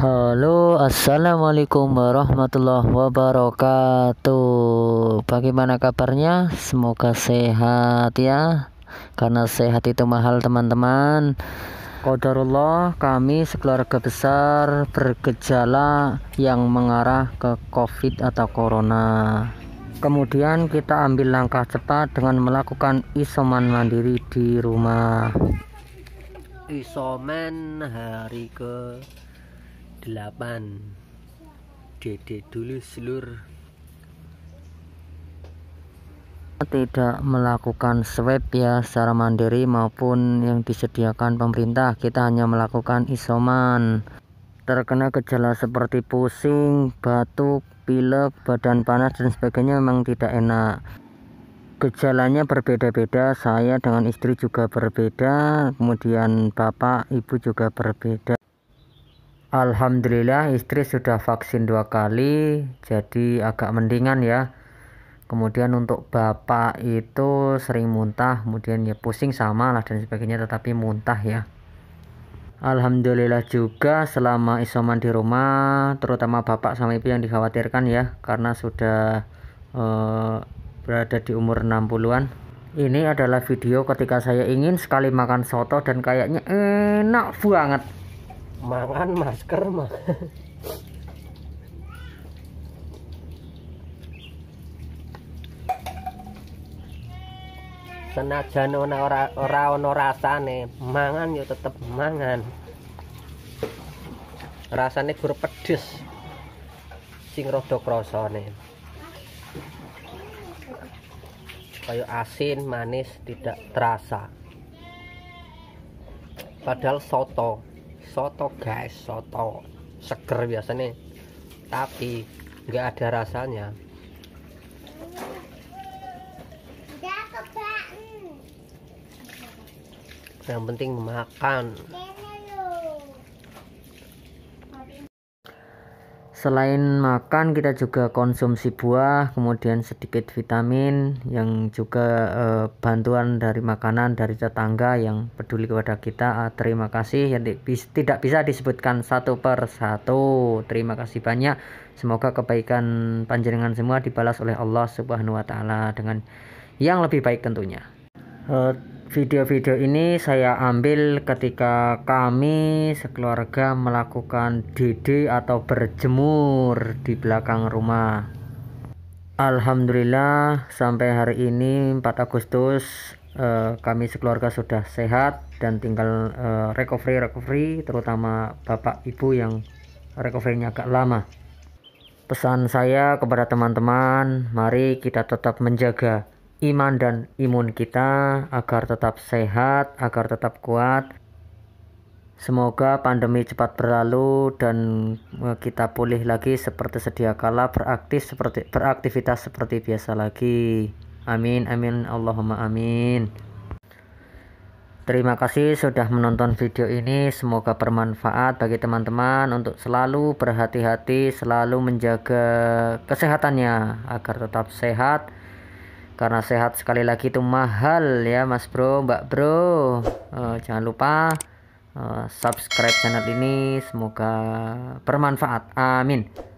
Halo, assalamualaikum warahmatullahi wabarakatuh. Bagaimana kabarnya? Semoga sehat ya, karena sehat itu mahal, teman-teman. Qadarullah, kami sekeluarga besar bergejala yang mengarah ke COVID atau Corona. Kemudian kita ambil langkah cepat dengan melakukan isoman mandiri di rumah. Isoman hari ke 8 Dede dulu seluruh tidak melakukan swab ya secara mandiri maupun yang disediakan pemerintah. Kita hanya melakukan isoman. Terkena gejala seperti pusing batuk pilek badan panas dan sebagainya memang tidak enak. Gejalanya berbeda-beda saya dengan istri juga berbeda kemudian bapak ibu juga berbeda Alhamdulillah istri sudah vaksin dua kali jadi agak mendingan ya. Kemudian untuk bapak itu sering muntah kemudian ya pusing sama lah dan sebagainya tetapi muntah ya. Alhamdulillah juga selama isoman di rumah terutama bapak sama ibu yang dikhawatirkan ya karena sudah uh, berada di umur 60-an ini adalah video ketika saya ingin sekali makan soto dan kayaknya enak banget mangan masker mah senajan ora ora ora ono rasane mangan yo tetep mangan. Rasane gur pedes sing rada krasane. Kayak asin manis tidak terasa. Padahal soto soto guys soto. Seger biasanya. Tapi nggak ada rasanya. Yang penting makan Selain makan kita juga konsumsi buah, kemudian sedikit vitamin yang juga eh, bantuan dari makanan dari tetangga yang peduli kepada kita. Ah, terima kasih yang tidak bisa disebutkan satu per satu. Terima kasih banyak. Semoga kebaikan panjenengan semua dibalas oleh Allah Subhanahu wa taala dengan yang lebih baik tentunya. Eh, Video-video ini saya ambil ketika kami sekeluarga melakukan DD atau berjemur di belakang rumah. Alhamdulillah sampai hari ini 4 Agustus eh, kami sekeluarga sudah sehat dan tinggal eh, recovery recovery terutama bapak ibu yang recovery-nya agak lama. Pesan saya kepada teman-teman, mari kita tetap menjaga iman dan imun kita agar tetap sehat, agar tetap kuat. Semoga pandemi cepat berlalu dan eh, kita pulih lagi seperti sedia kala beraktif seperti beraktivitas seperti biasa lagi. Amin amin Allahumma amin. Terima kasih sudah menonton video ini. Semoga bermanfaat bagi teman-teman untuk selalu berhati-hati, selalu menjaga kesehatannya agar tetap sehat karena sehat sekali lagi itu mahal ya mas bro mbak bro. Uh, jangan lupa uh, subscribe channel ini. Semoga bermanfaat. Amin